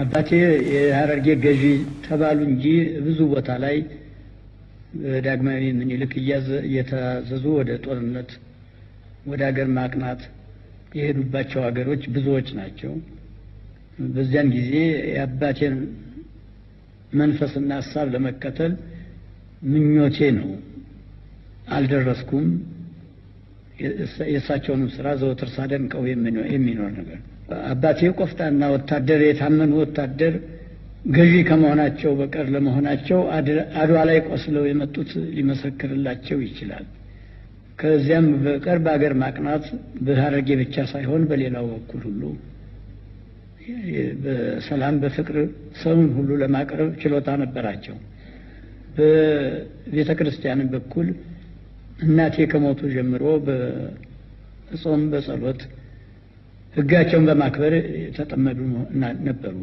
አባቴ የሀረርጌ ገዢ ተባሉ እንጂ ብዙ ቦታ ላይ ዳግማዊ ምኒልክ እየታዘዙ ወደ ጦርነት ወደ ሀገር ማቅናት የሄዱባቸው ሀገሮች ብዙዎች ናቸው። በዚያን ጊዜ የአባቴን መንፈስና ሀሳብ ለመከተል ምኞቴ ነው። አልደረስኩም። የእሳቸውንም ስራ ዘወትር ሳደንቀው የሚኖር ነገር አባቴ ቆፍጣና ወታደር፣ የታመኑ ወታደር ገዢ ከመሆናቸው በቀር ለመሆናቸው አድዋ ላይ ቆስለው የመጡት ሊመሰክርላቸው ይችላል። ከዚያም በቀር በአገር ማቅናት በሀረርጌ ብቻ ሳይሆን በሌላው በኩል ሁሉ በሰላም በፍቅር ሰውን ሁሉ ለማቅረብ ችሎታ ነበራቸው። በቤተ ክርስቲያንም በኩል እናቴ ከሞቱ ጀምሮ በጾም በጸሎት ሕጋቸውን በማክበር የተጠመዱ ነበሩ።